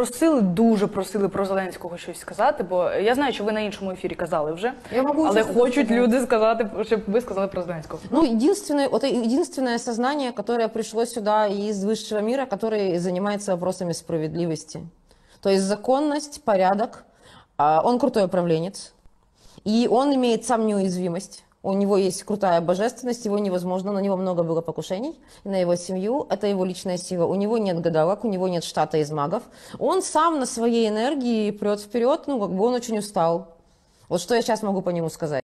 Просили, дуже просили про Зеленського щось сказати, бо я знаю, що ви на іншому ефірі казали вже. Я можу але хочуть сказати. люди сказати, щоб ви сказали про Зеленського. Ну, единственное, вот единственное сознание, которое пришло сюда из высшего мира, которое занимается вопросами справедливости. То есть законность, порядок. Он крутой управленец. И он имеет сам неуязвимость. У него есть крутая божественность, его невозможно, на него много было покушений, на его семью, это его личная сила. У него нет гадалок, у него нет штата из магов. Он сам на своей энергии прет вперед, ну, как бы он очень устал. Вот что я сейчас могу по нему сказать.